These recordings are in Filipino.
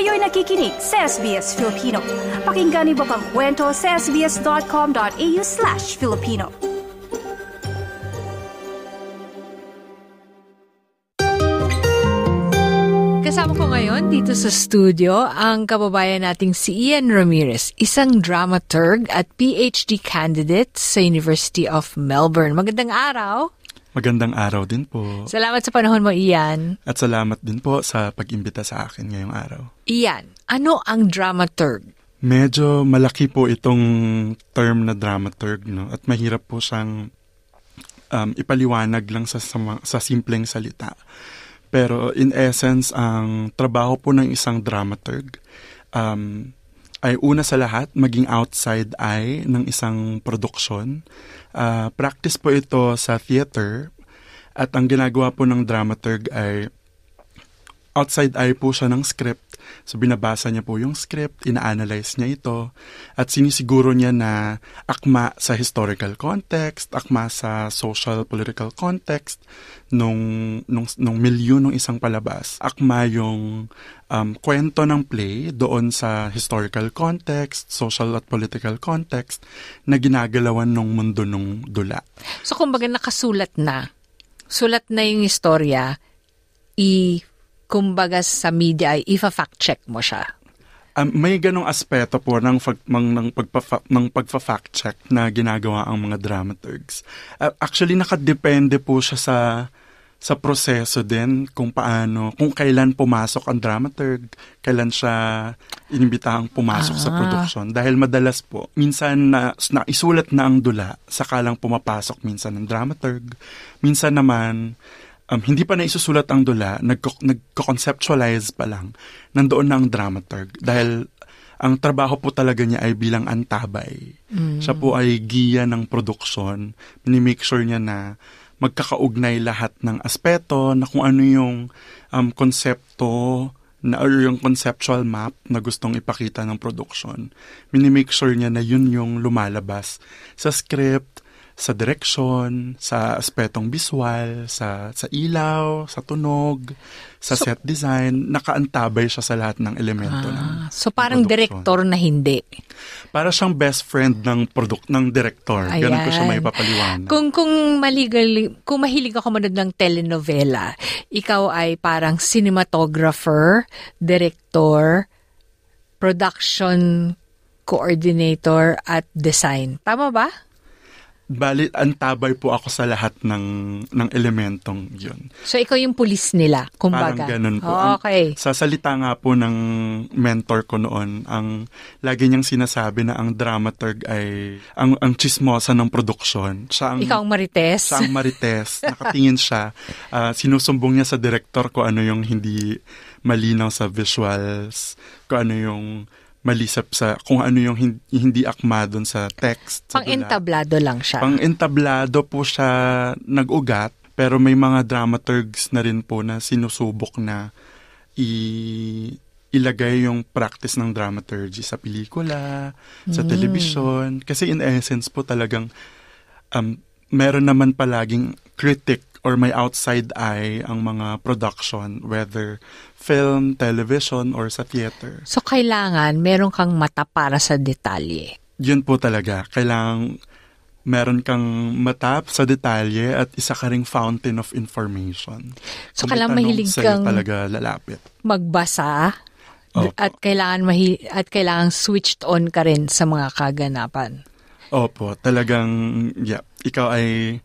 Kayo'y nakikinig sa SBS Filipino. Pakinggan niyo pa ang kwento sa sbs.com.au slash Filipino. Kasama ko ngayon dito sa studio ang kababayan nating si Ian Ramirez, isang dramaturg at PhD candidate sa University of Melbourne. Magandang araw! Magandang araw din po. Salamat sa panahon mo, Ian. At salamat din po sa pag-imbita sa akin ngayong araw. Ian, ano ang dramaturg? Medyo malaki po itong term na dramaturg, no? At mahirap po siyang um, ipaliwanag lang sa, sa, sa simpleng salita. Pero in essence, ang trabaho po ng isang dramaturg um, ay una sa lahat maging outside eye ng isang produksyon. Uh, practice po ito sa theater at ang ginagawa po ng dramaturg ay outside eye po siya ng script. So binabasa niya po yung script, ina-analyze niya ito, at sinisiguro niya na akma sa historical context, akma sa social political context nung nung nung milieu ng isang palabas. Akma yung um, kwento ng play doon sa historical context, social at political context na ginagalawan ng mundo ng dula. So kumbaga nakasulat na. Sulat na yung istorya, i kumbaga sa media ay ifa-fact check mo siya. Um, may ganong aspeto po ng, fag, ng, ng, pagpa, ng pagpa-fact check na ginagawa ang mga dramaturgs. Uh, actually, nakadepende po siya sa sa proseso din kung paano, kung kailan pumasok ang dramaturg, kailan siya inimbitahang pumasok ah. sa production. Dahil madalas po, minsan na, na isulat na ang dula, saka lang pumapasok minsan ang dramaturg. Minsan naman, um, hindi pa naisusulat ang dula, nagko-conceptualize pa lang, nandoon na ang dramaturg. Dahil ang trabaho po talaga niya ay bilang antabay. Mm. Siya po ay giya ng produksyon. Minimake sure niya na magkakaugnay lahat ng aspeto, na kung ano yung um, konsepto na or yung conceptual map na gustong ipakita ng production. Minimake sure niya na yun yung lumalabas sa script, sa direction, sa aspetong visual, sa sa ilaw, sa tunog, sa so, set design, nakaantabay siya sa lahat ng elemento ah, ng So parang director na hindi. Para siyang best friend ng product ng director. Ayan. Ganun ko siya may papaliwanag. Kung kung maligal kung mahilig ako manood ng telenovela, ikaw ay parang cinematographer, director, production coordinator at design. Tama ba? Bali, antabay po ako sa lahat ng ng elementong yun. So, ikaw yung pulis nila, kumbaga? Parang ganun po. Oh, okay. Ang, sa salita nga po ng mentor ko noon, ang lagi niyang sinasabi na ang dramaturg ay ang, ang chismosa ng produksyon. Siya ang, ikaw ang marites? Siya ang marites. Nakatingin siya. Uh, sinusumbong niya sa director ko ano yung hindi malinaw sa visuals, kung ano yung malisap sa kung ano yung hindi, hindi akma doon sa text. Pang-entablado lang siya. Pang-entablado po siya nag-ugat, pero may mga dramaturgs na rin po na sinusubok na i ilagay yung practice ng dramaturgy sa pelikula, mm. sa television. Kasi in essence po talagang um, meron naman palaging critic or may outside eye ang mga production, whether film, television, or sa theater. So, kailangan meron kang mata para sa detalye. Yun po talaga. Kailangan meron kang mata sa detalye at isa ka ring fountain of information. So, Kung kailangan mahilig kang talaga lalapit. magbasa Opo. at kailangan mahi- at kailangan switched on ka rin sa mga kaganapan. Opo, talagang yeah, ikaw ay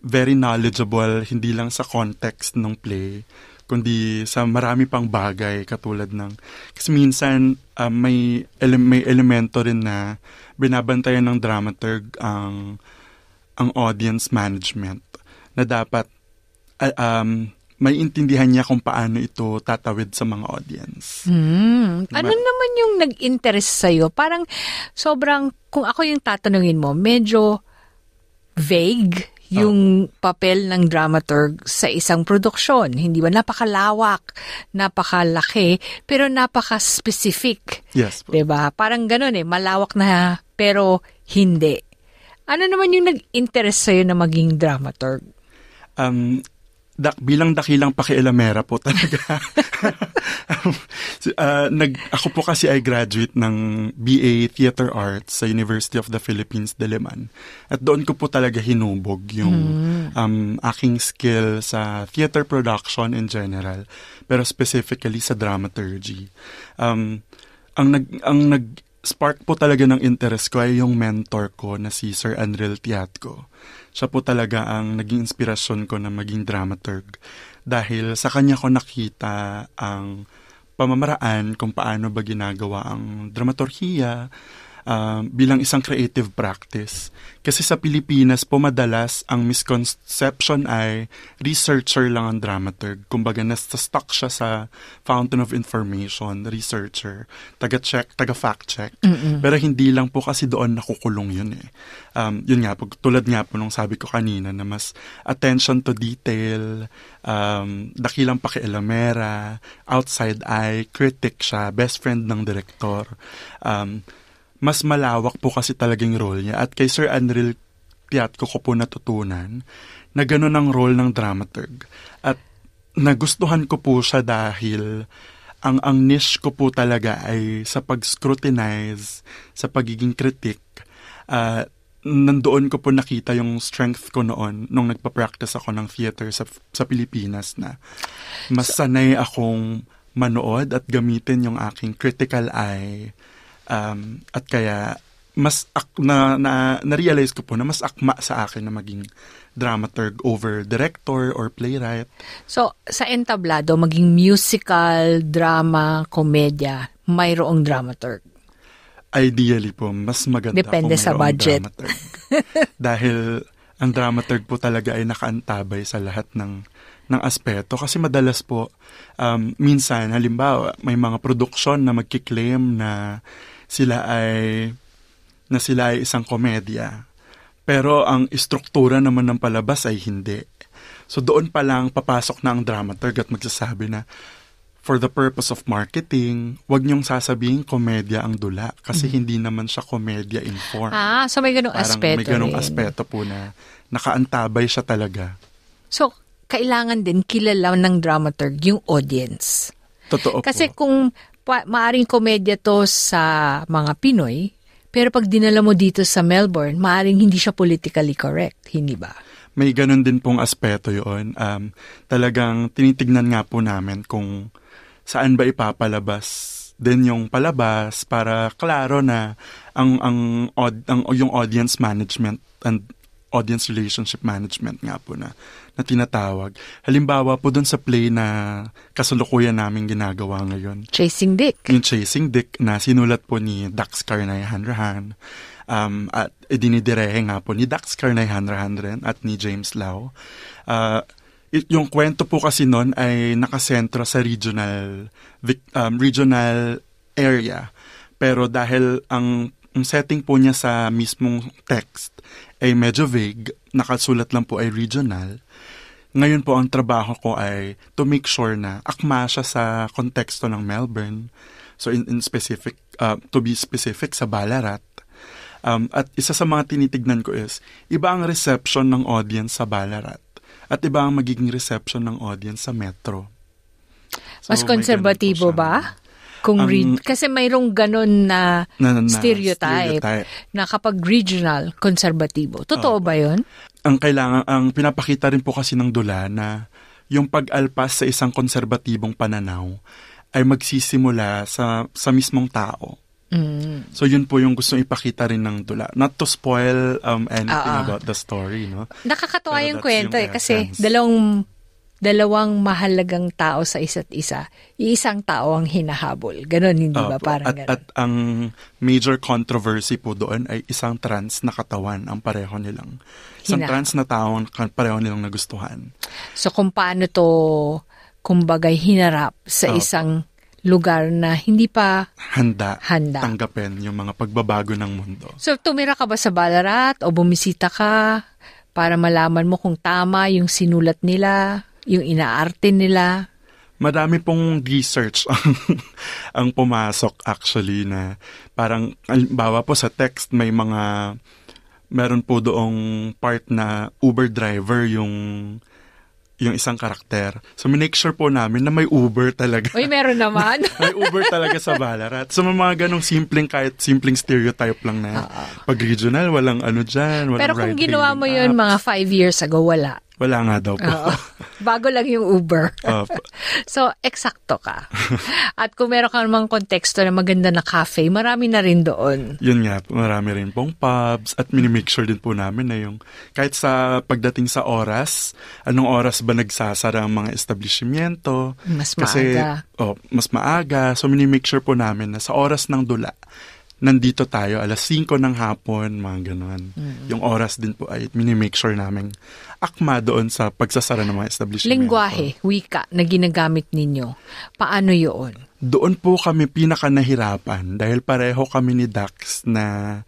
very knowledgeable hindi lang sa context ng play kundi sa marami pang bagay katulad ng kasi minsan uh, may ele- may elemento rin na binabantayan ng dramaturg ang ang audience management na dapat uh, um, may intindihan niya kung paano ito tatawid sa mga audience. Hmm. Ano Ma- naman yung nag-interest sa'yo? Parang sobrang, kung ako yung tatanungin mo, medyo vague yung oh. papel ng dramaturg sa isang produksyon. Hindi ba? Napakalawak, napakalaki, pero napaka-specific. Yes. ba diba? Parang ganun eh, malawak na pero hindi. Ano naman yung nag-interest sa'yo na maging dramaturg? Um, dak, bilang dakilang pakialamera po talaga. uh, nag, ako po kasi ay graduate ng BA Theater Arts sa University of the Philippines, Diliman. At doon ko po talaga hinubog yung mm. um, aking skill sa theater production in general, pero specifically sa dramaturgy. Um, ang nag ang nag spark po talaga ng interest ko ay yung mentor ko na si Sir Anril Tiatko siya po talaga ang naging inspirasyon ko na maging dramaturg. Dahil sa kanya ko nakita ang pamamaraan kung paano ba ginagawa ang dramaturhiya, uh, bilang isang creative practice. Kasi sa Pilipinas po madalas ang misconception ay researcher lang ang dramaturg. Kumbaga nasta-stuck siya sa fountain of information, researcher, taga-check, taga-fact check. Mm-mm. Pero hindi lang po kasi doon nakukulong yun eh. Um, yun nga po, tulad nga po nung sabi ko kanina na mas attention to detail, um, dakilang pakialamera, outside eye, critic siya, best friend ng direktor. Um, mas malawak po kasi talagang role niya. At kay Sir Anril Piatko ko po natutunan na gano'n ang role ng dramaturg. At nagustuhan ko po siya dahil ang ang niche ko po talaga ay sa pag-scrutinize, sa pagiging critic. Uh, nandoon ko po nakita yung strength ko noon nung nagpa-practice ako ng theater sa, sa Pilipinas na mas sanay akong manood at gamitin yung aking critical eye Um, at kaya mas ak- na, na na-realize ko po na mas akma sa akin na maging dramaturg over director or playwright. So, sa entablado, maging musical, drama, komedya, mayroong dramaturg? Ideally po, mas maganda Depende kung sa budget. dramaturg. Dahil ang dramaturg po talaga ay nakaantabay sa lahat ng ng aspeto kasi madalas po um, minsan halimbawa may mga produksyon na magki-claim na sila ay na sila ay isang komedya. Pero ang istruktura naman ng palabas ay hindi. So doon pa lang papasok na ang dramaturg at magsasabi na for the purpose of marketing, wag niyong sasabihin komedya ang dula kasi mm-hmm. hindi naman siya komedya in form. Ah, so may ganong Parang aspeto may ganong rin. aspeto po na nakaantabay siya talaga. So, kailangan din kilala ng dramaturg yung audience. Totoo Kasi po. kung pa, maaring komedya to sa mga Pinoy, pero pag dinala mo dito sa Melbourne, maaring hindi siya politically correct, hindi ba? May ganun din pong aspeto yun. Um, talagang tinitignan nga po namin kung saan ba ipapalabas din yung palabas para klaro na ang ang, ang yung audience management and audience relationship management nga po na na tinatawag. Halimbawa po dun sa play na kasalukuyan namin ginagawa ngayon. Chasing Dick. Yung Chasing Dick na sinulat po ni Dax Carnay Hanrahan. Um, at idinidirehe nga po ni Dax Carnay Hanrahan at ni James Lau. Uh, yung kwento po kasi noon ay nakasentro sa regional um, regional area. Pero dahil ang, ang setting po niya sa mismong text ay medyo vague, nakasulat lang po ay regional, ngayon po ang trabaho ko ay to make sure na akma siya sa konteksto ng Melbourne. So in, in specific, uh, to be specific sa Ballarat. Um, at isa sa mga tinitignan ko is, iba ang reception ng audience sa Ballarat at iba ang magiging reception ng audience sa Metro. So, Mas konserbatibo ba? Kung Ang- re- kasi mayroong ganon na, Na- na- na stereotype, stereotype. na kapag regional, konserbatibo. Totoo ba yun? ang kailangan, ang pinapakita rin po kasi ng dula na yung pag-alpas sa isang konserbatibong pananaw ay magsisimula sa, sa mismong tao. Mm. So yun po yung gusto ipakita rin ng dula. Not to spoil um, anything Ah, ah. about the story, no? Nakakatawa Pero yung kwento yung eh, kasi dalawang dalawang mahalagang tao sa isa't isa, iisang tao ang hinahabol. Ganon, hindi ba? Parang at, ganon. at ang major controversy po doon ay isang trans na katawan ang pareho nilang. Isang Hina- trans na tao ang pareho nilang nagustuhan. So kung paano to, kumbagay, hinarap sa Opo. isang lugar na hindi pa Handa, handa. tanggapin yung mga pagbabago ng mundo. So tumira ka ba sa Ballarat o bumisita ka para malaman mo kung tama yung sinulat nila, yung inaarte nila? Madami pong research ang, ang pumasok actually na parang, bawa po sa text may mga, meron po doong part na Uber driver yung yung isang karakter. So, minake sure po namin na may Uber talaga. Uy, meron naman. may Uber talaga sa Ballarat. So, mga ganong simpleng, kahit simpleng stereotype lang na pag regional, walang ano dyan, walang Pero kung ginawa mo yun apps. mga five years ago, wala. Wala nga daw po. Bago lang yung Uber. Opo. so, eksakto ka. At kung meron ka namang konteksto na maganda na cafe, marami na rin doon. Yun nga, marami rin pong pubs at minimake sure din po namin na yung kahit sa pagdating sa oras, anong oras ba nagsasara ang mga establishmento. Mas Kasi, maaga. Oh, mas maaga. So, minimake sure po namin na sa oras ng dula, nandito tayo, alas 5 ng hapon, mga ganon. Yung oras din po ay minimake sure namin akma doon sa pagsasara ng mga establishmento. Lingwahe, wika na ginagamit ninyo. Paano yun? Doon po kami pinaka nahirapan dahil pareho kami ni Dax na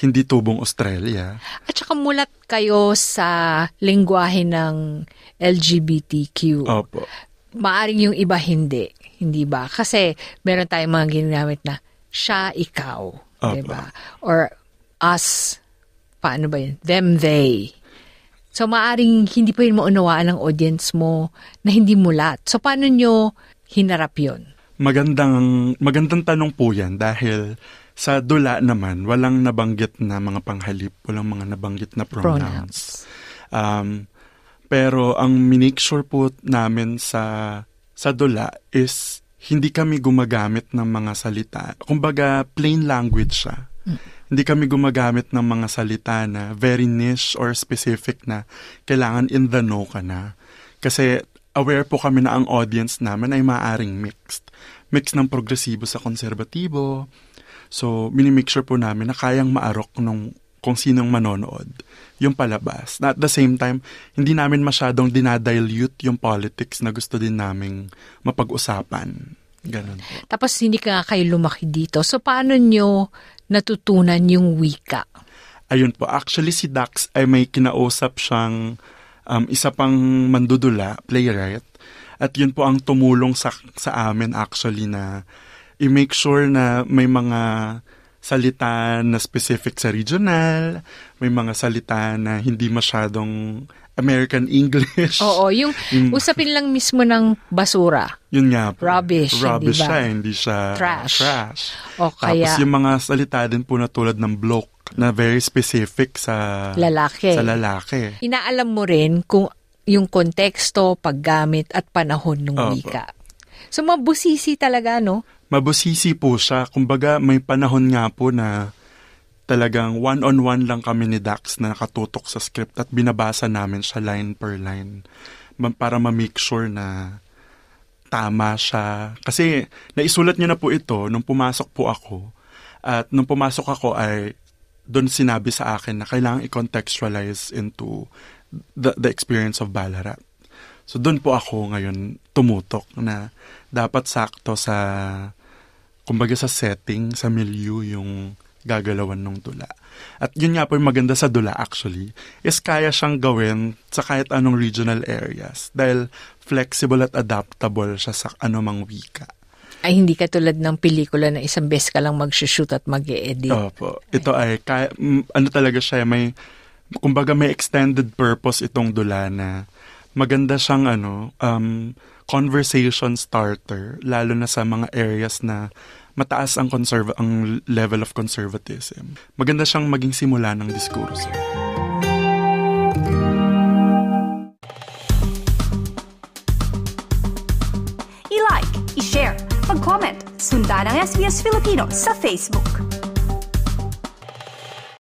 hindi tubong Australia. At saka mulat kayo sa lingwahe ng LGBTQ. Opo. Maaring yung iba hindi. Hindi ba? Kasi meron tayong mga ginagamit na siya, ikaw. Opo. di ba? Or us. Paano ba yun? Them, they. So, maaring hindi pa yun maunawaan ng audience mo na hindi mulat. So, paano nyo hinarap yun? Magandang, magandang tanong po yan dahil sa dula naman, walang nabanggit na mga panghalip, walang mga nabanggit na pronouns. Um, pero ang minake sure po namin sa, sa dula is hindi kami gumagamit ng mga salita. Kumbaga, plain language siya. Hindi kami gumagamit ng mga salita na very niche or specific na kailangan in the know ka na. Kasi aware po kami na ang audience namin ay maaring mixed. Mix ng progresibo sa konserbatibo. So, minimake sure po namin na kayang maarok nung kung sinong manonood yung palabas. Na at the same time, hindi namin masyadong dinadilute yung politics na gusto din naming mapag-usapan. Ganon po. Tapos, hindi ka kayo lumaki dito. So, paano nyo natutunan yung wika? Ayun po, actually si Dax ay may kinausap siyang um, isa pang mandudula, playwright. At yun po ang tumulong sa, sa amin actually na i-make sure na may mga salita na specific sa regional, may mga salita na hindi masyadong American English. Oo, yung Mm. usapin lang mismo ng basura. Yun nga po. Rubbish, Rubbish hindi ba? siya, hindi siya Trash. trash. O kaya Tapos yung mga salita din po na tulad ng bloke na very specific sa lalaki. sa lalaki. Inaalam mo rin kung yung konteksto, paggamit at panahon ng wika. So, mabusisi talaga, no? Mabusisi po siya. Kumbaga, may panahon nga po na talagang one-on-one lang kami ni Dax na nakatutok sa script at binabasa namin siya line per line para ma-make sure na tama siya. Kasi naisulat niya na po ito nung pumasok po ako. At nung pumasok ako ay doon sinabi sa akin na kailangan i-contextualize into the, the experience of Ballarat. So doon po ako ngayon tumutok na dapat sakto sa kumbaga sa setting, sa milieu yung gagalawan ng dula. At yun nga po yung maganda sa dula actually, is kaya siyang gawin sa kahit anong regional areas dahil flexible at adaptable siya sa anumang wika. Ay, hindi ka tulad ng pelikula na isang beses ka lang mag-shoot at mag edit Opo. Ito ay, kaya, mm, ano talaga siya, may, kumbaga may extended purpose itong dula na maganda siyang ano, um, conversation starter, lalo na sa mga areas na mataas ang, conserva- ang level of conservatism. Maganda siyang maging simula ng diskurso. I-like, i-share, mag-comment, sundan ang SBS Filipino sa Facebook.